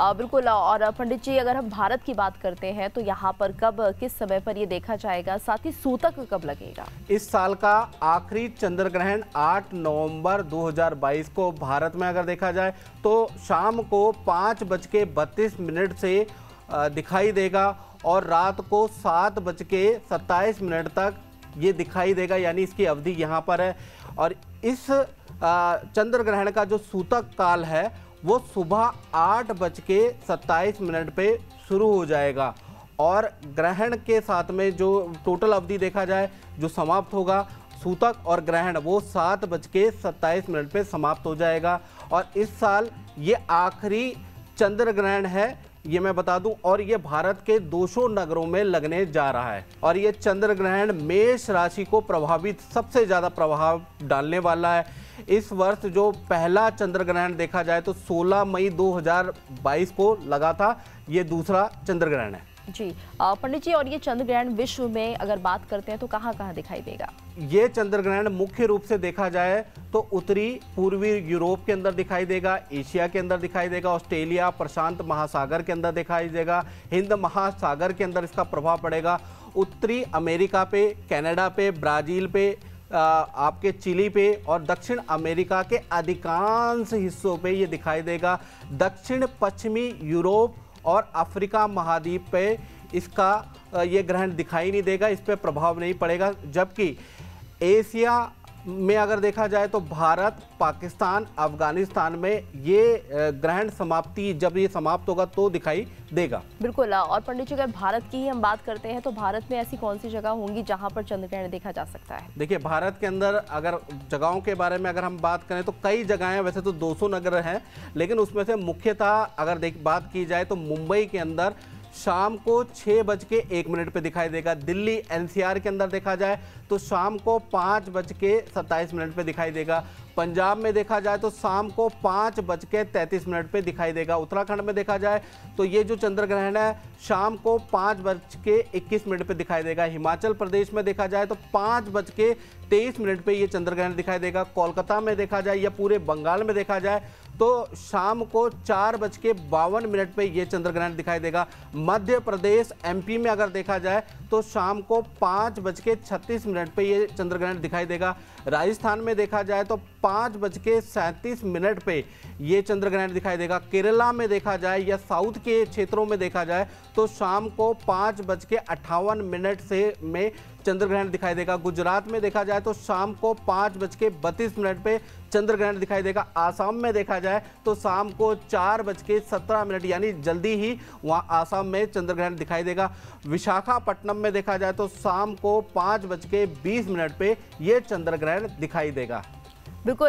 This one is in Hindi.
बिल्कुल, और पंडित जी, अगर हम भारत की बात करते हैं तो यहाँ पर कब, किस समय पर ये देखा जाएगा? साथ ही सूतक कब लगेगा? इस साल का आखिरी चंद्र ग्रहण 8 नवंबर 2022 को भारत में अगर देखा जाए तो शाम को पाँच बज के बत्तीस मिनट से दिखाई देगा और रात को सात बज के सत्ताईस मिनट तक ये दिखाई देगा, यानी इसकी अवधि यहाँ पर है। और इस चंद्र ग्रहण का जो सूतक काल है वो सुबह आठ बज के सत्ताईस मिनट पर शुरू हो जाएगा। और ग्रहण के साथ में जो टोटल अवधि देखा जाए, जो समाप्त होगा, सूतक और ग्रहण, वो सात बज के सत्ताईस मिनट पर समाप्त हो जाएगा। और इस साल ये आखिरी चंद्र ग्रहण है ये मैं बता दूँ, और ये भारत के 200 नगरों में लगने जा रहा है। और ये चंद्र ग्रहण मेष राशि को प्रभावित, सबसे ज़्यादा प्रभाव डालने वाला है। इस वर्ष जो पहला चंद्र ग्रहण देखा जाए तो 16 मई 2022 को लगा था, ये दूसरा चंद्र ग्रहण है। जी पंडित जी, और ये चंद्र ग्रहण विश्व में अगर बात करते हैं तो कहाँ कहाँ दिखाई देगा? ये चंद्र ग्रहण मुख्य रूप से देखा जाए तो उत्तरी पूर्वी यूरोप के अंदर दिखाई देगा, एशिया के अंदर दिखाई देगा, ऑस्ट्रेलिया प्रशांत महासागर के अंदर दिखाई देगा, हिंद महासागर के अंदर इसका प्रभाव पड़ेगा, उत्तरी अमेरिका पे, कनाडा पे, ब्राज़ील पे आपके चिली पे और दक्षिण अमेरिका के अधिकांश हिस्सों पे ये दिखाई देगा, दक्षिण पश्चिमी यूरोप और अफ्रीका महाद्वीप पे इसका ये ग्रहण दिखाई नहीं देगा, इस पर प्रभाव नहीं पड़ेगा, जबकि एशिया में अगर देखा जाए तो भारत पाकिस्तान अफ़गानिस्तान में ये ग्रहण समाप्ति जब ये समाप्त होगा तो दिखाई देगा। बिल्कुल और पंडित जी अगर भारत की ही हम बात करते हैं तो भारत में ऐसी कौन सी जगह होंगी जहाँ पर चंद्र ग्रहण देखा जा सकता है? देखिए भारत के अंदर अगर जगहों के बारे में अगर हम बात करें तो कई जगहें वैसे तो 200 नगर हैं लेकिन उसमें से मुख्यतः अगर देख बात की जाए तो मुंबई के अंदर शाम को छः बज के एक मिनट पर दिखाई देगा। दिल्ली एनसीआर के अंदर देखा जाए तो शाम को पाँच बज के सत्ताईस मिनट पर दिखाई देगा। पंजाब में देखा जाए तो शाम को पाँच बज के तैंतीस मिनट पर दिखाई देगा। उत्तराखंड में देखा जाए तो ये जो चंद्र ग्रहण है, शाम को पाँच बज के इक्कीस मिनट पर दिखाई देगा। हिमाचल प्रदेश में देखा जाए तो पाँच बज के तेईस मिनट पर यह चंद्र ग्रहण दिखाई देगा। कोलकाता में देखा जाए या पूरे बंगाल में देखा जाए तो शाम को चार बज के बावन मिनट पर यह चंद्र ग्रहण दिखाई देगा। मध्य प्रदेश, एमपी में अगर देखा जाए तो शाम को पाँच बज के छत्तीस मिनट पर यह चंद्र ग्रहण दिखाई देगा। राजस्थान में देखा जाए तो पाँच बज के सैंतीस मिनट पे ये चंद्र ग्रहण दिखाई देगा। केरला में देखा जाए या साउथ के क्षेत्रों में देखा जाए तो शाम को पाँच बज के अट्ठावन मिनट से में चंद्र ग्रहण दिखाई देगा। गुजरात में देखा जाए तो शाम को पाँच बज के बत्तीस मिनट पे चंद्र ग्रहण दिखाई देगा। आसाम में देखा जाए तो शाम को चार बज के सत्रह मिनट, यानी जल्दी ही वहाँ आसाम में चंद्र ग्रहण दिखाई देगा। विशाखापट्टनम में देखा जाए तो शाम को पाँच बज के बीस मिनट पे ये चंद्र ग्रहण दिखाई देगा। बिल्कुल